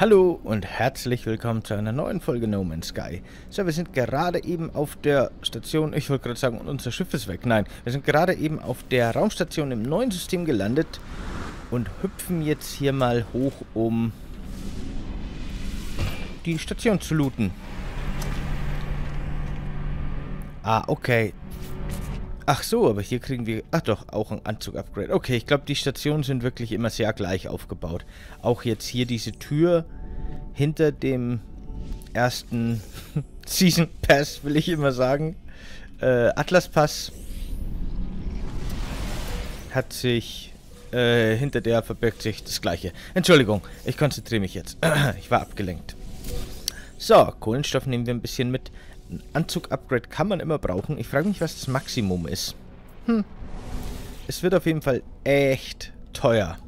Hallo und herzlich willkommen zu einer neuen Folge No Man's Sky. So, wir sind gerade eben auf der Station, ich wollte gerade sagen, unser Schiff ist weg. Nein, wir sind gerade eben auf der Raumstation im neuen System gelandet und hüpfen jetzt hier mal hoch, um die Station zu looten. Ah, okay. Ach so, aber hier kriegen wir... Ach doch, auch ein Anzug-Upgrade. Okay, ich glaube, die Stationen sind wirklich immer sehr gleich aufgebaut. Auch jetzt hier diese Tür hinter dem ersten Season Pass, will ich immer sagen. Äh, Atlas Pass hat sich... Äh, hinter der verbirgt sich das Gleiche. Entschuldigung, ich konzentriere mich jetzt. ich war abgelenkt. So, Kohlenstoff nehmen wir ein bisschen mit. Ein Anzug-Upgrade kann man immer brauchen. Ich frage mich, was das Maximum ist. Hm. Es wird auf jeden Fall echt teuer.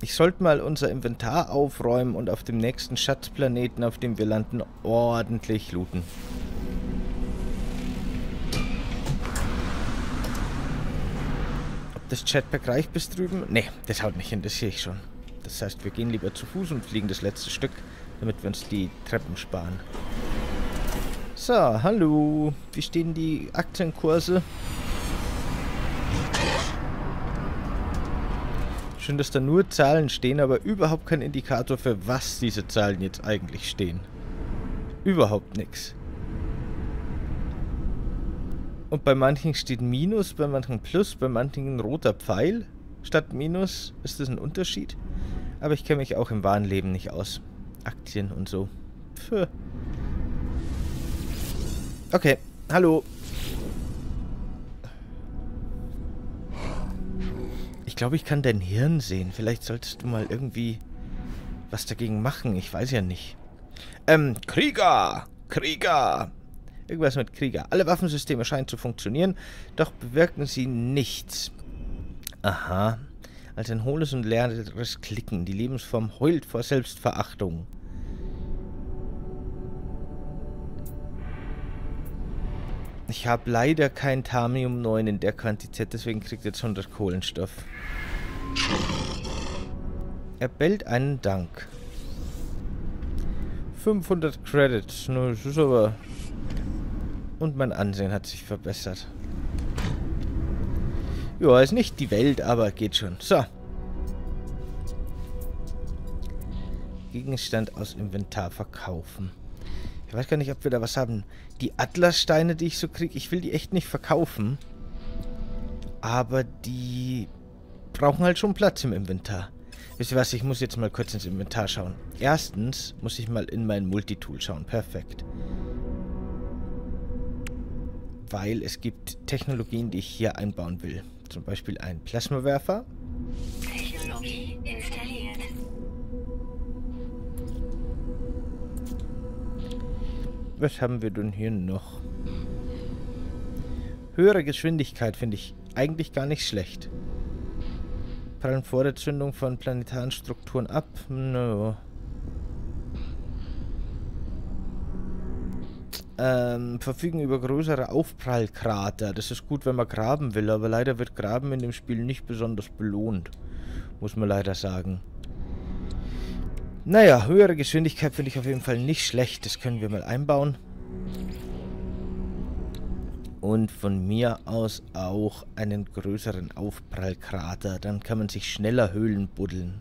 Ich sollte mal unser Inventar aufräumen und auf dem nächsten Schatzplaneten, auf dem wir landen, ordentlich looten. Ob das Chatpack reicht bis drüben? Ne, das haut nicht hin, das sehe ich schon. Das heißt, wir gehen lieber zu Fuß und fliegen das letzte Stück damit wir uns die Treppen sparen. So, hallo. Wie stehen die Aktienkurse? Schön, dass da nur Zahlen stehen, aber überhaupt kein Indikator für was diese Zahlen jetzt eigentlich stehen. Überhaupt nichts. Und bei manchen steht Minus, bei manchen Plus, bei manchen ein roter Pfeil statt Minus. Ist das ein Unterschied? Aber ich kenne mich auch im wahren Leben nicht aus. Aktien und so. Pfö. Okay, hallo. Ich glaube, ich kann dein Hirn sehen. Vielleicht solltest du mal irgendwie was dagegen machen. Ich weiß ja nicht. Ähm, Krieger! Krieger! Irgendwas mit Krieger. Alle Waffensysteme scheinen zu funktionieren, doch bewirken sie nichts. Aha. Als ein hohles und leeres Klicken. Die Lebensform heult vor Selbstverachtung. Ich habe leider kein Tamium 9 in der Quantität, deswegen kriegt jetzt 100 Kohlenstoff. Er bellt einen Dank. 500 Credits. No, das ist aber... Und mein Ansehen hat sich verbessert. Ja, ist nicht die Welt, aber geht schon. So. Gegenstand aus Inventar verkaufen. Ich weiß gar nicht, ob wir da was haben. Die Atlassteine, die ich so kriege, ich will die echt nicht verkaufen. Aber die brauchen halt schon Platz im Inventar. Wisst ihr was, ich muss jetzt mal kurz ins Inventar schauen. Erstens muss ich mal in mein Multitool schauen. Perfekt. Weil es gibt Technologien, die ich hier einbauen will. Zum Beispiel ein Plasmawerfer. Technologie Was haben wir denn hier noch? Höhere Geschwindigkeit finde ich eigentlich gar nicht schlecht. Prallen vor der Zündung von planetaren Strukturen ab? No. Ähm, verfügen über größere Aufprallkrater. Das ist gut, wenn man graben will, aber leider wird Graben in dem Spiel nicht besonders belohnt. Muss man leider sagen. Naja, höhere Geschwindigkeit finde ich auf jeden Fall nicht schlecht. Das können wir mal einbauen. Und von mir aus auch einen größeren Aufprallkrater. Dann kann man sich schneller Höhlen buddeln.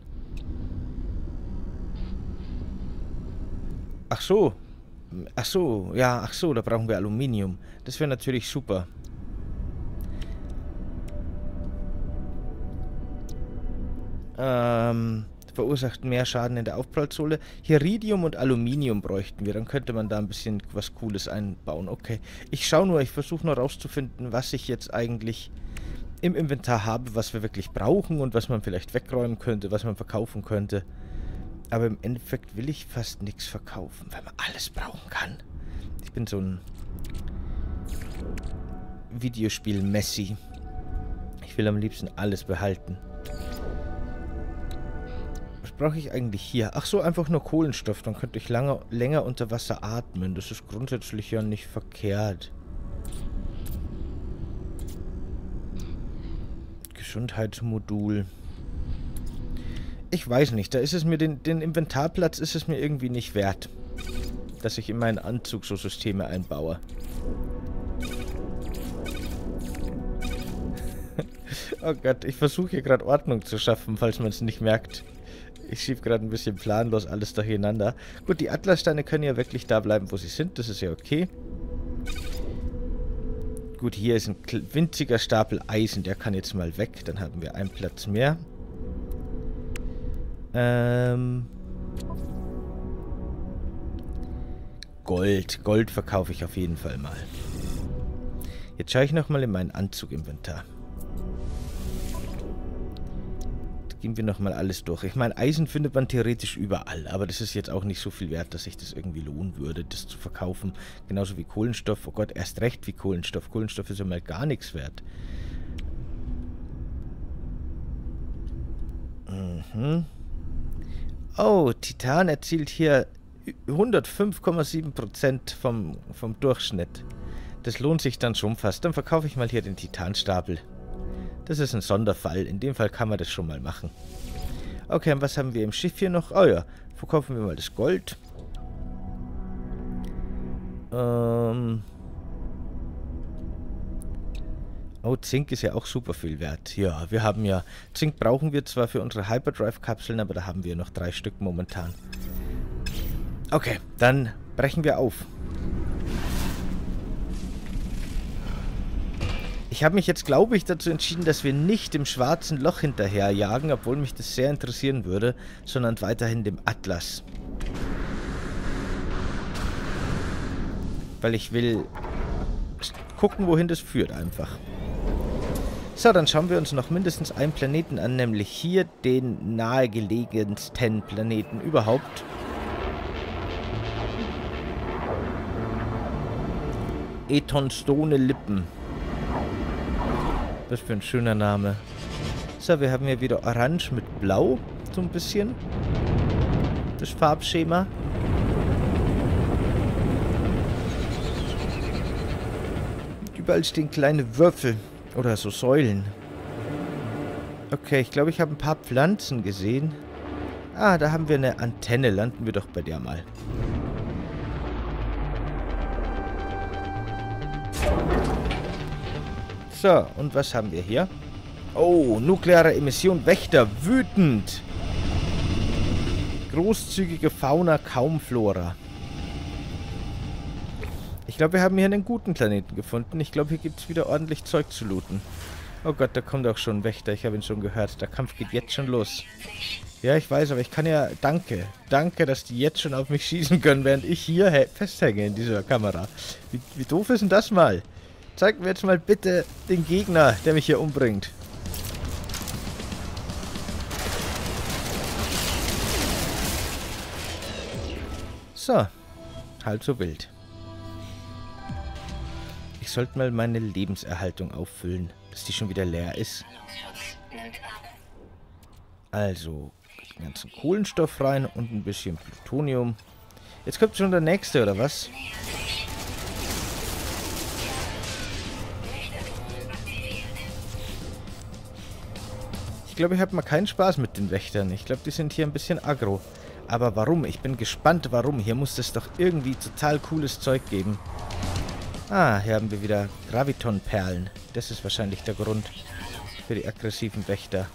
Ach so. Ach so, ja, ach so, da brauchen wir Aluminium. Das wäre natürlich super. Ähm, verursacht mehr Schaden in der Aufprallzone. Heridium und Aluminium bräuchten wir. Dann könnte man da ein bisschen was Cooles einbauen. Okay. Ich schaue nur, ich versuche nur rauszufinden, was ich jetzt eigentlich im Inventar habe, was wir wirklich brauchen und was man vielleicht wegräumen könnte, was man verkaufen könnte. Aber im Endeffekt will ich fast nichts verkaufen, weil man alles brauchen kann. Ich bin so ein Videospiel-Messi. Ich will am liebsten alles behalten brauche ich eigentlich hier? Ach so, einfach nur Kohlenstoff. Dann könnte ich lange, länger unter Wasser atmen. Das ist grundsätzlich ja nicht verkehrt. Gesundheitsmodul. Ich weiß nicht, da ist es mir, den, den Inventarplatz ist es mir irgendwie nicht wert, dass ich in meinen Anzug so Systeme einbaue. oh Gott, ich versuche hier gerade Ordnung zu schaffen, falls man es nicht merkt. Ich schiebe gerade ein bisschen planlos alles durcheinander. Gut, die Atlassteine können ja wirklich da bleiben, wo sie sind. Das ist ja okay. Gut, hier ist ein winziger Stapel Eisen. Der kann jetzt mal weg. Dann haben wir einen Platz mehr. Ähm... Gold. Gold verkaufe ich auf jeden Fall mal. Jetzt schaue ich nochmal in mein Anzuginventar. Gehen wir nochmal alles durch. Ich meine, Eisen findet man theoretisch überall, aber das ist jetzt auch nicht so viel wert, dass sich das irgendwie lohnen würde, das zu verkaufen. Genauso wie Kohlenstoff. Oh Gott, erst recht wie Kohlenstoff. Kohlenstoff ist ja mal gar nichts wert. Mhm. Oh, Titan erzielt hier 105,7% vom, vom Durchschnitt. Das lohnt sich dann schon fast. Dann verkaufe ich mal hier den Titanstapel. Das ist ein Sonderfall. In dem Fall kann man das schon mal machen. Okay, und was haben wir im Schiff hier noch? Oh ja, verkaufen wir mal das Gold. Ähm... Oh, Zink ist ja auch super viel wert. Ja, wir haben ja... Zink brauchen wir zwar für unsere Hyperdrive-Kapseln, aber da haben wir noch drei Stück momentan. Okay, dann brechen wir auf. Ich habe mich jetzt, glaube ich, dazu entschieden, dass wir nicht dem schwarzen Loch hinterherjagen, obwohl mich das sehr interessieren würde, sondern weiterhin dem Atlas. Weil ich will gucken, wohin das führt einfach. So, dann schauen wir uns noch mindestens einen Planeten an, nämlich hier den nahegelegensten Planeten überhaupt. Etonstone Lippen. Was für ein schöner Name. So, wir haben hier wieder Orange mit Blau. So ein bisschen. Das Farbschema. Überall stehen kleine Würfel. Oder so Säulen. Okay, ich glaube, ich habe ein paar Pflanzen gesehen. Ah, da haben wir eine Antenne. Landen wir doch bei der mal. So, und was haben wir hier? Oh, nukleare Emission Wächter, wütend. Großzügige Fauna, kaum Flora. Ich glaube, wir haben hier einen guten Planeten gefunden. Ich glaube, hier gibt es wieder ordentlich Zeug zu looten. Oh Gott, da kommt auch schon ein Wächter. Ich habe ihn schon gehört. Der Kampf geht jetzt schon los. Ja, ich weiß, aber ich kann ja... Danke. Danke, dass die jetzt schon auf mich schießen können, während ich hier festhänge in dieser Kamera. Wie, wie doof ist denn das mal? Zeig mir jetzt mal bitte den Gegner, der mich hier umbringt. So. Halt so wild. Ich sollte mal meine Lebenserhaltung auffüllen, dass die schon wieder leer ist. Also, den ganzen Kohlenstoff rein und ein bisschen Plutonium. Jetzt kommt schon der nächste, oder was? Ich glaube, ich habe mal keinen Spaß mit den Wächtern. Ich glaube, die sind hier ein bisschen aggro. Aber warum? Ich bin gespannt, warum. Hier muss es doch irgendwie total cooles Zeug geben. Ah, hier haben wir wieder Graviton-Perlen. Das ist wahrscheinlich der Grund für die aggressiven Wächter.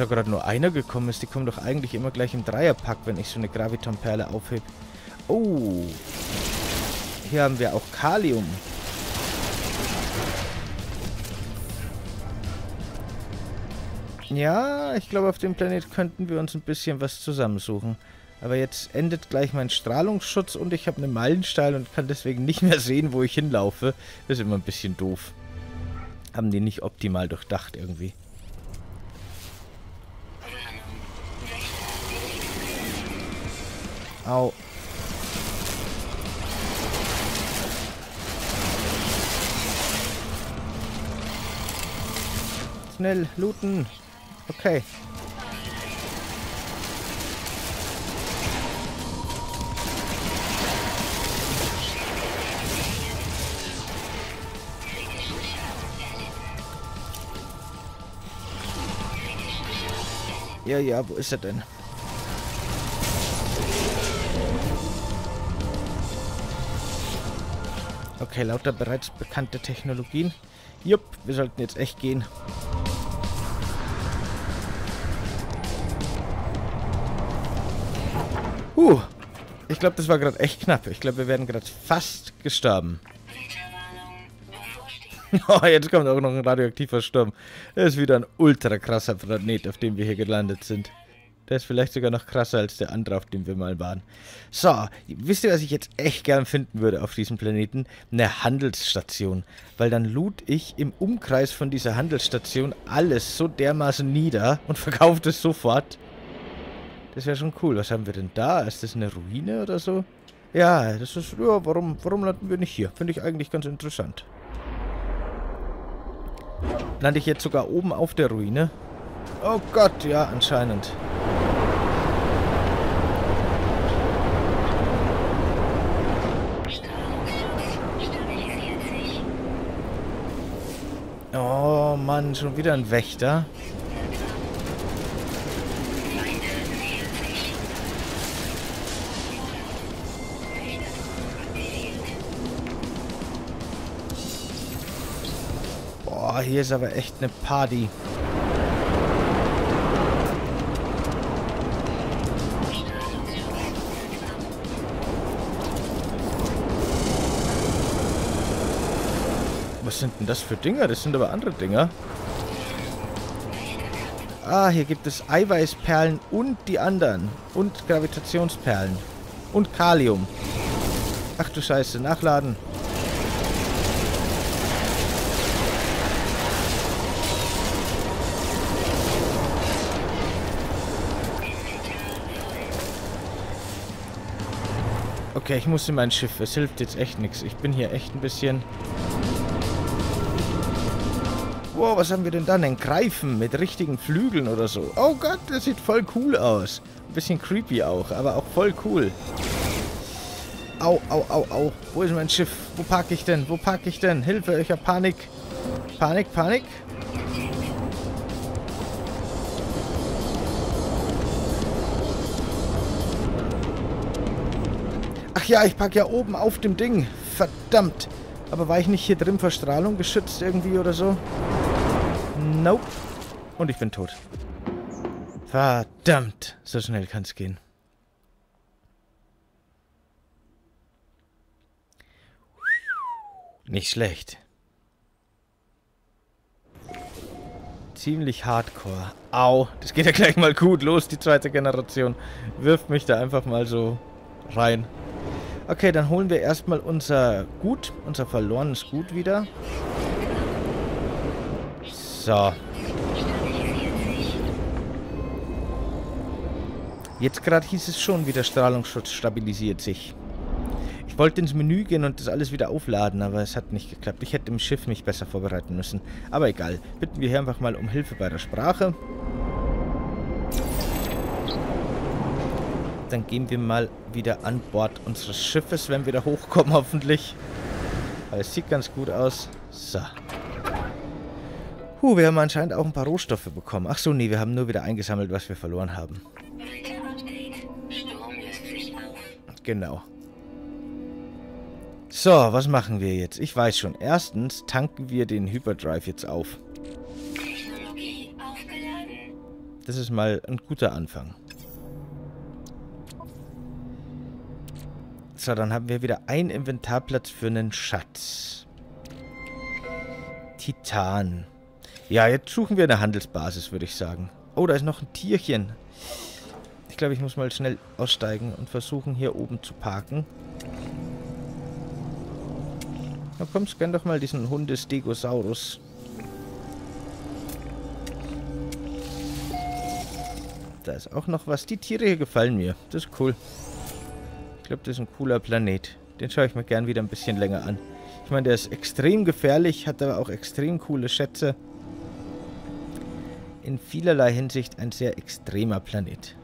Da gerade nur einer gekommen ist. Die kommen doch eigentlich immer gleich im Dreierpack, wenn ich so eine Graviton-Perle aufhebe. Oh. Hier haben wir auch Kalium. Ja, ich glaube, auf dem Planet könnten wir uns ein bisschen was zusammensuchen. Aber jetzt endet gleich mein Strahlungsschutz und ich habe einen Meilenstein und kann deswegen nicht mehr sehen, wo ich hinlaufe. Das ist immer ein bisschen doof. Haben die nicht optimal durchdacht irgendwie. Au. Schnell looten. Okay. Ja, ja, wo ist er denn? Okay, lauter bereits bekannte Technologien. Jupp, wir sollten jetzt echt gehen. Huh, ich glaube, das war gerade echt knapp. Ich glaube, wir werden gerade fast gestorben. Oh, jetzt kommt auch noch ein radioaktiver Sturm. Das ist wieder ein ultra krasser Planet, auf dem wir hier gelandet sind. Der ist vielleicht sogar noch krasser als der andere, auf dem wir mal waren. So, wisst ihr, was ich jetzt echt gern finden würde auf diesem Planeten? Eine Handelsstation. Weil dann loot ich im Umkreis von dieser Handelsstation alles so dermaßen nieder und verkaufe es sofort. Das wäre schon cool. Was haben wir denn da? Ist das eine Ruine oder so? Ja, das ist... Ja, warum, warum landen wir nicht hier? Finde ich eigentlich ganz interessant. Lande ich jetzt sogar oben auf der Ruine? Oh Gott, ja, anscheinend. Oh Mann, schon wieder ein Wächter. Boah, hier ist aber echt eine Party. Was sind denn das für Dinger? Das sind aber andere Dinger. Ah, hier gibt es Eiweißperlen und die anderen. Und Gravitationsperlen. Und Kalium. Ach du Scheiße, nachladen. Okay, ich muss in mein Schiff. Es hilft jetzt echt nichts. Ich bin hier echt ein bisschen... Wow, was haben wir denn dann? Ein Greifen mit richtigen Flügeln oder so. Oh Gott, das sieht voll cool aus. Ein bisschen creepy auch, aber auch voll cool. Au, au, au, au. Wo ist mein Schiff? Wo parke ich denn? Wo parke ich denn? Hilfe, ich habe Panik. Panik, Panik. Ach ja, ich parke ja oben auf dem Ding. Verdammt. Aber war ich nicht hier drin vor Strahlung geschützt irgendwie oder so? Nope. Und ich bin tot. Verdammt. So schnell kann es gehen. Nicht schlecht. Ziemlich hardcore. Au, das geht ja gleich mal gut los, die zweite Generation. Wirft mich da einfach mal so rein. Okay, dann holen wir erstmal unser Gut, unser verlorenes Gut wieder. So. Jetzt gerade hieß es schon, wie der Strahlungsschutz stabilisiert sich. Ich wollte ins Menü gehen und das alles wieder aufladen, aber es hat nicht geklappt. Ich hätte im Schiff mich besser vorbereiten müssen. Aber egal. Bitten wir hier einfach mal um Hilfe bei der Sprache. Dann gehen wir mal wieder an Bord unseres Schiffes, wenn wir da hochkommen, hoffentlich. Aber es sieht ganz gut aus. So. Huh, wir haben anscheinend auch ein paar Rohstoffe bekommen. Ach so, nee, wir haben nur wieder eingesammelt, was wir verloren haben. Genau. So, was machen wir jetzt? Ich weiß schon. Erstens tanken wir den Hyperdrive jetzt auf. Das ist mal ein guter Anfang. So, dann haben wir wieder einen Inventarplatz für einen Schatz. Titan. Ja, jetzt suchen wir eine Handelsbasis, würde ich sagen. Oh, da ist noch ein Tierchen. Ich glaube, ich muss mal schnell aussteigen und versuchen, hier oben zu parken. Na komm, scan doch mal diesen Hundestegosaurus. Da ist auch noch was. Die Tiere hier gefallen mir. Das ist cool. Ich glaube, das ist ein cooler Planet. Den schaue ich mir gern wieder ein bisschen länger an. Ich meine, der ist extrem gefährlich, hat aber auch extrem coole Schätze in vielerlei Hinsicht ein sehr extremer Planet.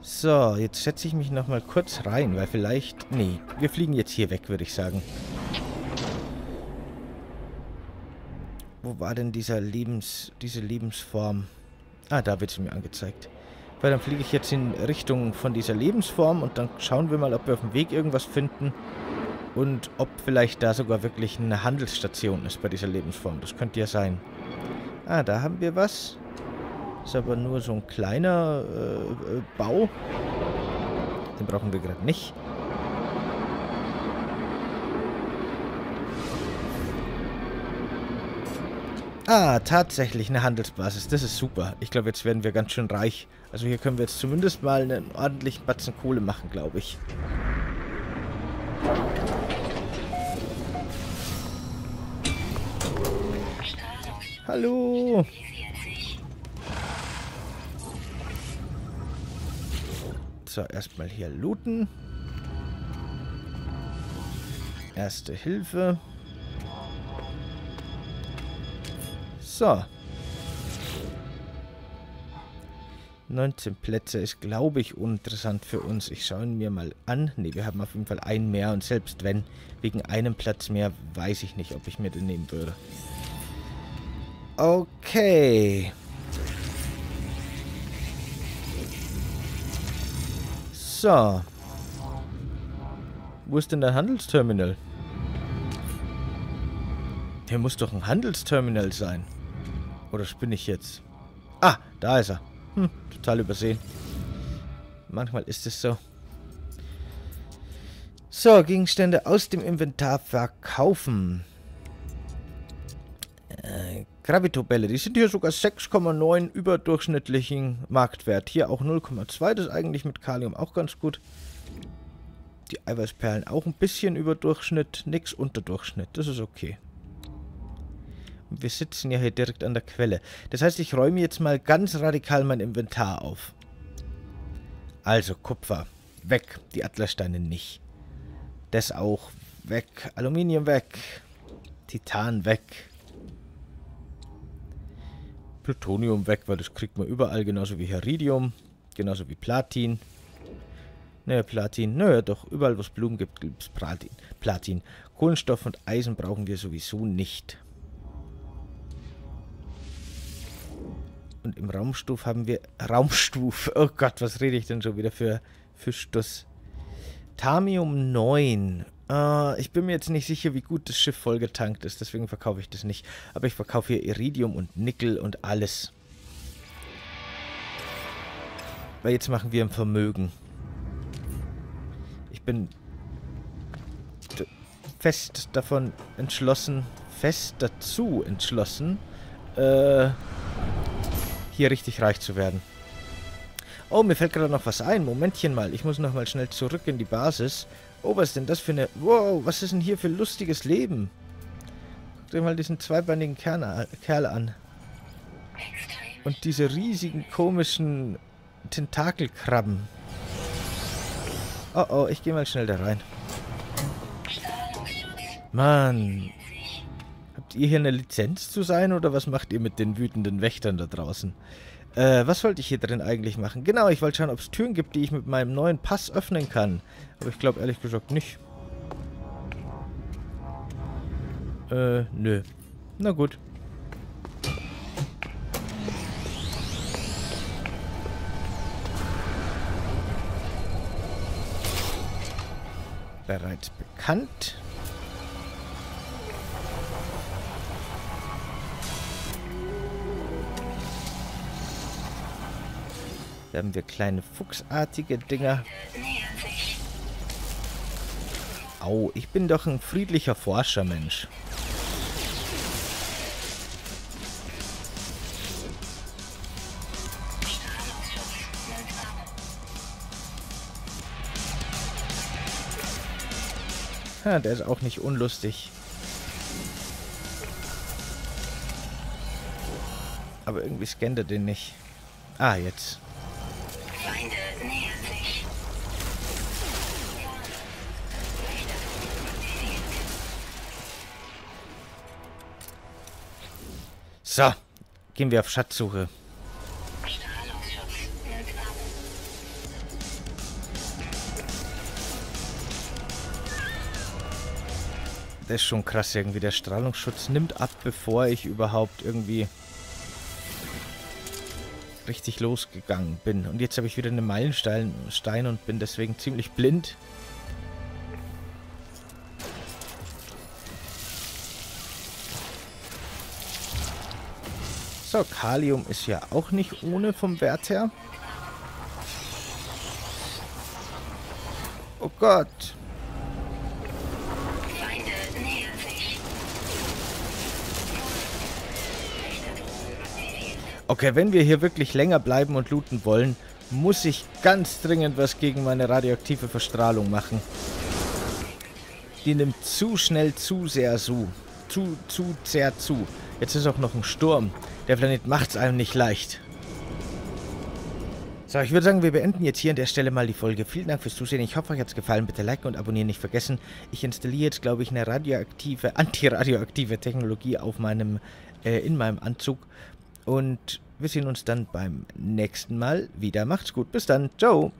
So, jetzt setze ich mich nochmal kurz rein, weil vielleicht... Nee, wir fliegen jetzt hier weg, würde ich sagen. Wo war denn dieser Lebens, diese Lebensform? Ah, da wird sie mir angezeigt. Weil dann fliege ich jetzt in Richtung von dieser Lebensform und dann schauen wir mal, ob wir auf dem Weg irgendwas finden und ob vielleicht da sogar wirklich eine Handelsstation ist bei dieser Lebensform. Das könnte ja sein. Ah, da haben wir was. Ist aber nur so ein kleiner äh, äh Bau. Den brauchen wir gerade nicht. Ah, tatsächlich eine Handelsbasis. Das ist super. Ich glaube, jetzt werden wir ganz schön reich. Also hier können wir jetzt zumindest mal einen ordentlichen Batzen Kohle machen, glaube ich. Hallo. So, erstmal hier looten. Erste Hilfe. So. 19 Plätze ist, glaube ich, uninteressant für uns. Ich schaue ihn mir mal an. Ne, wir haben auf jeden Fall einen mehr. Und selbst wenn, wegen einem Platz mehr, weiß ich nicht, ob ich mir den nehmen würde. Okay. So. Wo ist denn der Handelsterminal? Der muss doch ein Handelsterminal sein. Oder spinne ich jetzt? Ah, da ist er. Hm, total übersehen. Manchmal ist es so. So, Gegenstände aus dem Inventar verkaufen. Gravitobälle, die sind hier sogar 6,9 überdurchschnittlichen Marktwert. Hier auch 0,2, das ist eigentlich mit Kalium auch ganz gut. Die Eiweißperlen auch ein bisschen über Durchschnitt, nix unter das ist okay. Wir sitzen ja hier direkt an der Quelle. Das heißt, ich räume jetzt mal ganz radikal mein Inventar auf. Also, Kupfer. Weg. Die Atlassteine nicht. Das auch. Weg. Aluminium weg. Titan weg. Plutonium weg, weil das kriegt man überall, genauso wie Heridium. Genauso wie Platin. Naja, Platin. Naja, doch, überall, wo es Blumen gibt, gibt es Platin. Platin. Kohlenstoff und Eisen brauchen wir sowieso nicht. Und im Raumstuf haben wir... Raumstuf. Oh Gott, was rede ich denn schon wieder für, für Stuss? Tamium 9. Äh, ich bin mir jetzt nicht sicher, wie gut das Schiff vollgetankt ist, deswegen verkaufe ich das nicht. Aber ich verkaufe hier Iridium und Nickel und alles. Weil jetzt machen wir ein Vermögen. Ich bin fest davon entschlossen, fest dazu entschlossen, äh, hier richtig reich zu werden. Oh, mir fällt gerade noch was ein. Momentchen mal. Ich muss noch mal schnell zurück in die Basis. Oh, was ist denn das für eine... Wow, was ist denn hier für lustiges Leben? Guck dir mal diesen zweibeinigen Kerl, Kerl an. Und diese riesigen, komischen Tentakelkrabben. Oh, oh, ich gehe mal schnell da rein. Mann, Habt ihr hier eine Lizenz zu sein oder was macht ihr mit den wütenden Wächtern da draußen? Äh, was wollte ich hier drin eigentlich machen? Genau, ich wollte schauen, ob es Türen gibt, die ich mit meinem neuen Pass öffnen kann. Aber ich glaube ehrlich gesagt nicht. Äh, nö. Na gut. Bereits bekannt. Da haben wir kleine fuchsartige Dinger. Au, ich bin doch ein friedlicher Forscher, Mensch. Ja, der ist auch nicht unlustig. Aber irgendwie scannt er den nicht. Ah, jetzt. So, gehen wir auf Schatzsuche. Das ist schon krass irgendwie. Der Strahlungsschutz nimmt ab, bevor ich überhaupt irgendwie richtig losgegangen bin. Und jetzt habe ich wieder einen Meilenstein Stein und bin deswegen ziemlich blind. So, Kalium ist ja auch nicht ohne vom Wert her. Oh Gott. Okay, wenn wir hier wirklich länger bleiben und looten wollen, muss ich ganz dringend was gegen meine radioaktive Verstrahlung machen. Die nimmt zu schnell zu sehr zu. Zu, zu sehr zu. Jetzt ist auch noch ein Sturm. Der Planet macht es einem nicht leicht. So, ich würde sagen, wir beenden jetzt hier an der Stelle mal die Folge. Vielen Dank fürs Zusehen. Ich hoffe, euch hat es gefallen. Bitte liken und abonnieren nicht vergessen. Ich installiere jetzt, glaube ich, eine radioaktive, antiradioaktive Technologie auf meinem, äh, in meinem Anzug. Und wir sehen uns dann beim nächsten Mal wieder. Macht's gut. Bis dann. Ciao.